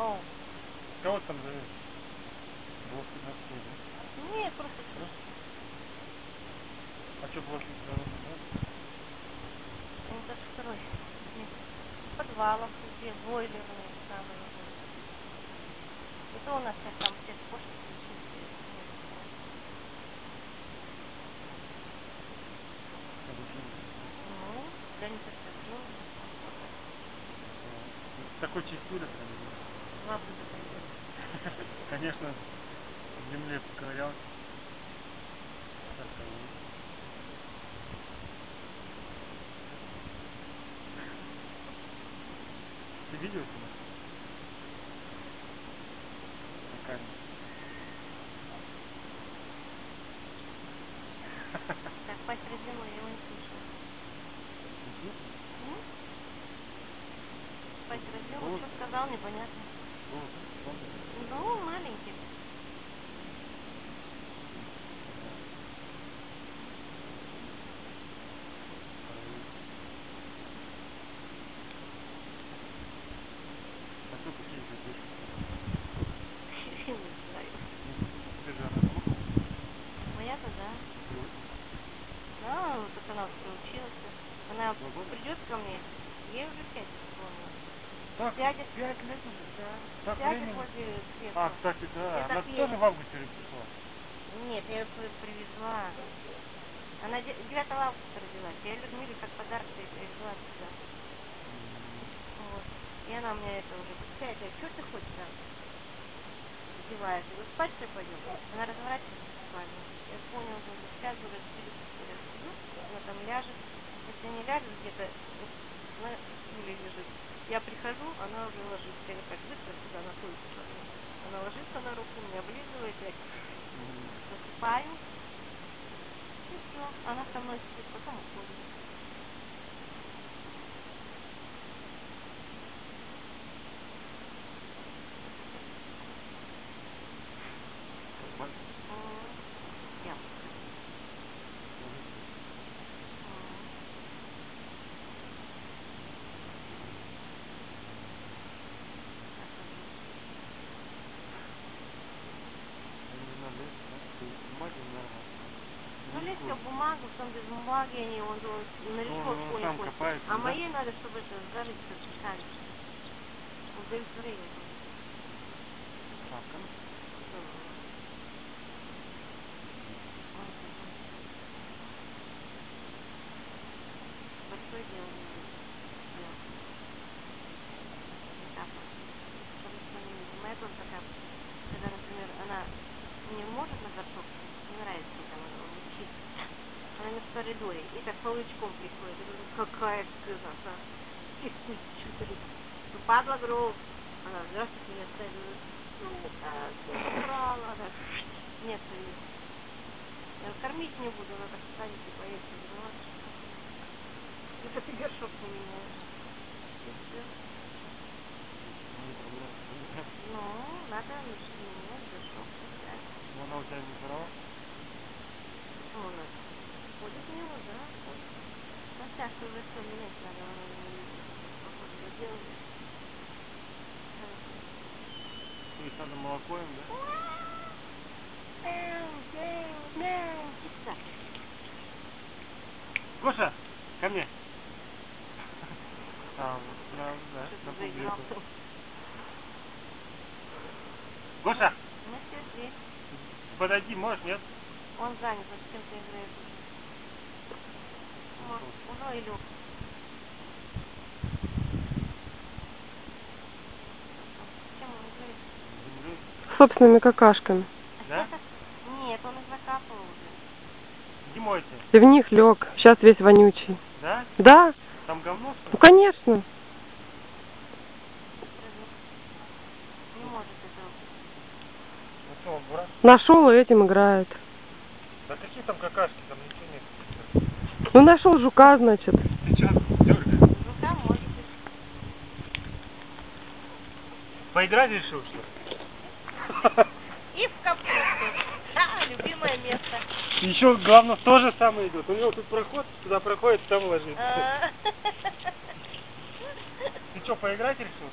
А, кого там живет? Блок 15, да? Нет, просто... Да? А что блок 15, да? Ну, даже второй. Нет. В подвалах, где бойлерные самые. Это у нас сейчас там все спорты. Ну, да не совсем. Такой чистый чистюля прям лапы закрыты. Конечно, в земле поковырялся. Ты видел это? На камере. Так, пасть разделу, я его не слышу. М? Пасть разделу, Вот. что сказал, непонятно. Ну, маленький. А? Моя-то, да. Да, вот так она училась. Она года? придет ко мне, ей уже пять исполнилось. Так, Пять, пять лет уже? да. Так кресла. А, кстати, да. Это Она пьет. тоже в августе пришла? Нет, я ее при- привезла. Она де- 9 августа родилась. Я Людмиле как подарок ей привезла сюда. Вот. И она у меня это уже пускает. Я что ты хочешь там? Говорю, спать все пойдем. Она разворачивается спальню. Я понял, что уже сейчас уже через я сплю, она там ляжет. Если не ляжет где-то, вот на стуле лежит. Я прихожу, она уже ложится. Я говорю, так быстро сюда на стул посмотрю. Она ложится на руку, меня облизывает, я засыпаю. И все. Она со мной спит, потом уходит. М, Я. М. Ну, в бумагу, потом без бумаги они, он, на легко Ну, школе там копается, А да? моей надо, чтобы это зажить сами. Удовлетворение. Большое дело. Дело. Так вот. Чтобы никто не видел. Моя тоже такая, когда, например, она не может на горшок, не нравится, ей там она учить. Она не в коридоре, и так полычком приходит. Я говорю, какая ты а? И? Ну, падла, говорю, она, здравствуйте, ставит. Говорю, ну, так, я украла. Она, нет, ее. Я кормить не буду, она так встанет и поест. Я говорю, ладно, что такое? Это ты горшок поменяешь. И. Ну, надо менять горшок. Ну, она у тебя не брала? Почему у нас? Ходит в него, да, ходит. Ну, сейчас уже все менять надо. То есть надо молоко им, да? Гоша, ко мне. Вот, да, да, на публику. Гоша, все здесь. подойди, можешь, нет? Он занят, он с кем-то играет Землей. Собственными какашками. Да? Нет, он их закапывал уже. Мойся. И в них лег. Сейчас весь вонючий. Да? Да, Там говно, что ну ли? конечно. Не может этого. Ну что, он дурак? Нашел и этим играет. Да какие там какашки, там. Ну нашел жука, значит. Ты что, дергай? Может быть. Поиграть решил, что? И в капусту. А, любимое место. Еще главное то же самое идет. У него тут проход, туда проходит, там ложится. А, Ты что, поиграть решил?